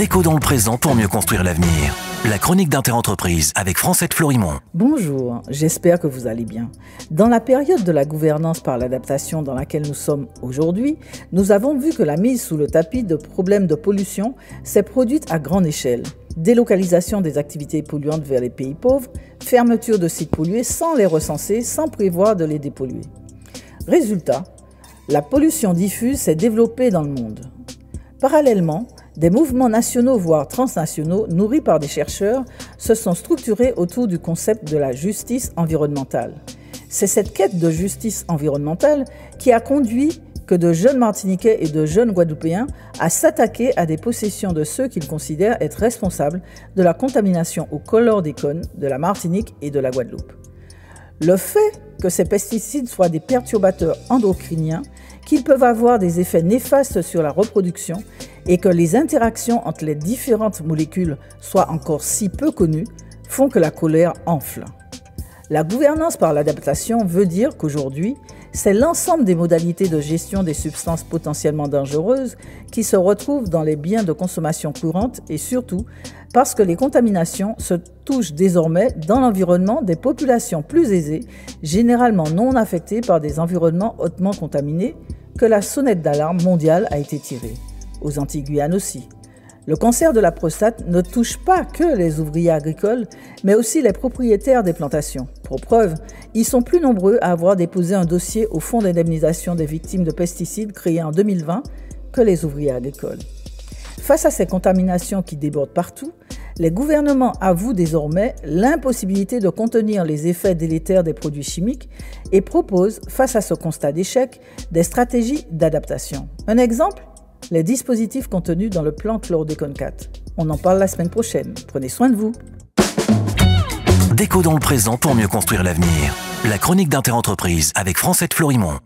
Déco dans le présent pour mieux construire l'avenir. La chronique d'Interentreprise avec Francette Florimont. Bonjour, j'espère que vous allez bien. Dans la période de la gouvernance par l'adaptation dans laquelle nous sommes aujourd'hui, nous avons vu que la mise sous le tapis de problèmes de pollution s'est produite à grande échelle. Délocalisation des activités polluantes vers les pays pauvres, fermeture de sites pollués sans les recenser, sans prévoir de les dépolluer. Résultat, la pollution diffuse s'est développée dans le monde. Parallèlement, des mouvements nationaux, voire transnationaux, nourris par des chercheurs, se sont structurés autour du concept de la justice environnementale. C'est cette quête de justice environnementale qui a conduit que de jeunes Martiniquais et de jeunes Guadeloupéens à s'attaquer à des possessions de ceux qu'ils considèrent être responsables de la contamination au chlordécone de la Martinique et de la Guadeloupe. Le fait que ces pesticides soient des perturbateurs endocriniens, qu'ils peuvent avoir des effets néfastes sur la reproduction et que les interactions entre les différentes molécules soient encore si peu connues, font que la colère enfle. La gouvernance par l'adaptation veut dire qu'aujourd'hui, c'est l'ensemble des modalités de gestion des substances potentiellement dangereuses qui se retrouvent dans les biens de consommation courante et surtout parce que les contaminations se touchent désormais dans l'environnement des populations plus aisées, généralement non affectées par des environnements hautement contaminés, que la sonnette d'alarme mondiale a été tirée. Aux Antilles-Guyane aussi. Le cancer de la prostate ne touche pas que les ouvriers agricoles, mais aussi les propriétaires des plantations. Pour preuve, ils sont plus nombreux à avoir déposé un dossier au Fonds d'indemnisation des victimes de pesticides créé en 2020 que les ouvriers agricoles. Face à ces contaminations qui débordent partout, les gouvernements avouent désormais l'impossibilité de contenir les effets délétères des produits chimiques et proposent, face à ce constat d'échec, des stratégies d'adaptation. Un exemple les dispositifs contenus dans le plan Chlordécone 4. On en parle la semaine prochaine. Prenez soin de vous. Déco dans le présent pour mieux construire l'avenir. La chronique d'Interentreprise avec Francette Florimont.